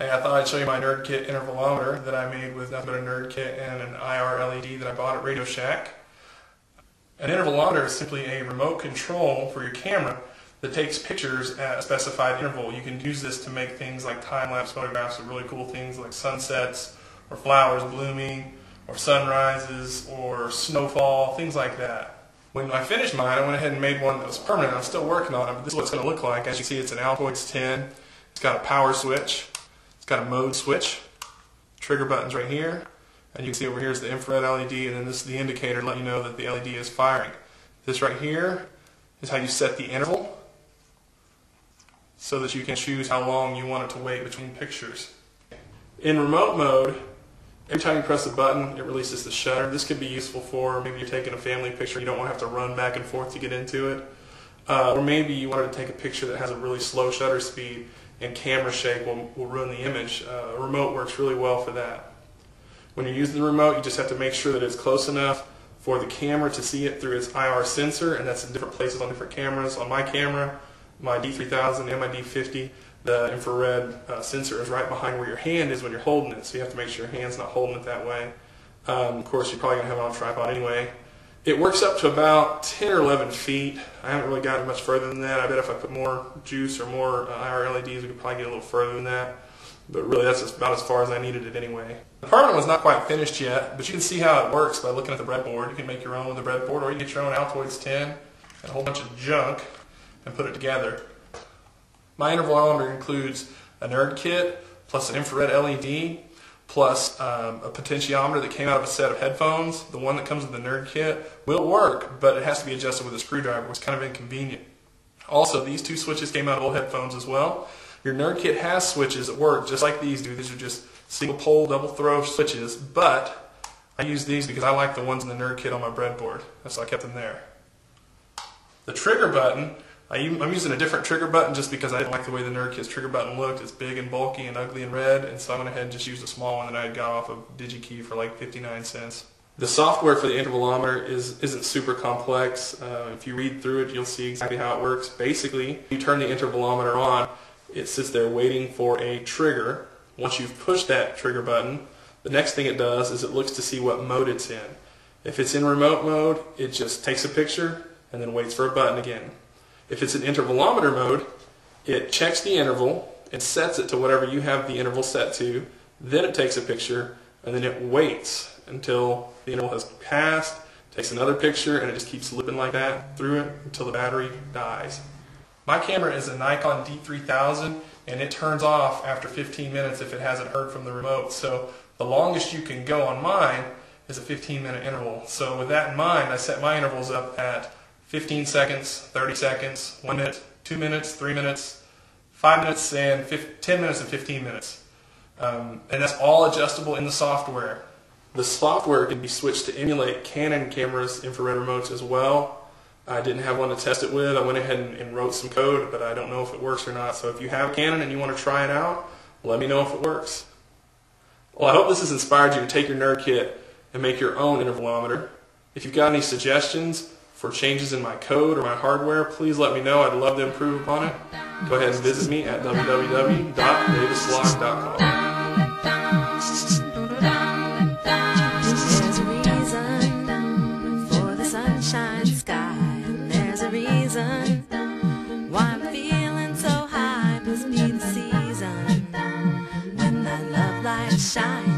Hey, I thought I'd show you my Nerdkit intervalometer that I made with nothing but a Nerdkit and an IR LED that I bought at Radio Shack. An intervalometer is simply a remote control for your camera that takes pictures at a specified interval. You can use this to make things like time-lapse photographs of really cool things like sunsets or flowers blooming or sunrises or snowfall, things like that. When I finished mine, I went ahead and made one that was permanent. I'm still working on it, but this is what it's going to look like. As you see, it's an Altoids tin. It's got a power switch got a mode switch, trigger buttons right here, and you can see over here is the infrared LED, and then this is the indicator to let you know that the LED is firing. This right here is how you set the interval so that you can choose how long you want it to wait between pictures. In remote mode, every time you press a button, it releases the shutter. This could be useful for maybe you're taking a family picture, you don't want to have to run back and forth to get into it. Uh, or maybe you wanted to take a picture that has a really slow shutter speed and camera shake will, will ruin the image. Uh, a remote works really well for that. When you're using the remote, you just have to make sure that it's close enough for the camera to see it through its IR sensor, and that's in different places on different cameras. On my camera, my D3000 and my D50, the infrared uh, sensor is right behind where your hand is when you're holding it, so you have to make sure your hand's not holding it that way. Um, of course, you're probably going to have it on a tripod anyway. It works up to about 10 or 11 feet. I haven't really gotten much further than that. I bet if I put more juice or more uh, IR LEDs, we could probably get a little further than that. But really, that's about as far as I needed it anyway. The permanent one's not quite finished yet, but you can see how it works by looking at the breadboard. You can make your own with the breadboard, or you can get your own Altoids tin and a whole bunch of junk and put it together. My intervalometer includes a nerd kit plus an infrared LED plus um, a potentiometer that came out of a set of headphones. The one that comes with the Nerdkit will work, but it has to be adjusted with a screwdriver, which is kind of inconvenient. Also, these two switches came out of old headphones as well. Your Nerdkit has switches that work just like these do. These are just single pole, double throw switches, but I use these because I like the ones in the Nerdkit on my breadboard. That's why I kept them there. The trigger button I, am using a different trigger button just because I didn't like the way the NerdKit's trigger button looked. It's big and bulky and ugly and red, and so I went ahead and just used a small one that I had got off of DigiKey for like 59 cents. The software for the intervalometer is, isn't super complex. Uh, if you read through it, you'll see exactly how it works. Basically, you turn the intervalometer on, it sits there waiting for a trigger. Once you've pushed that trigger button, the next thing it does is it looks to see what mode it's in. If it's in remote mode, it just takes a picture and then waits for a button again. If it's an intervalometer mode, it checks the interval and sets it to whatever you have the interval set to. Then it takes a picture and then it waits until the interval has passed, takes another picture, and it just keeps looping like that through it until the battery dies. My camera is a Nikon D3000 and it turns off after 15 minutes if it hasn't heard from the remote. So the longest you can go on mine is a 15 minute interval. So with that in mind, I set my intervals up at 15 seconds, 30 seconds, 1 minute, 2 minutes, 3 minutes, 5 minutes, and 10 minutes and 15 minutes. Um, and that's all adjustable in the software. The software can be switched to emulate Canon cameras infrared remotes as well. I didn't have one to test it with. I went ahead and, and wrote some code, but I don't know if it works or not. So if you have Canon and you want to try it out, let me know if it works. Well, I hope this has inspired you to take your Nerdkit and make your own intervalometer. If you've got any suggestions, for changes in my code or my hardware, please let me know. I'd love to improve upon it. Go ahead and visit me at all around.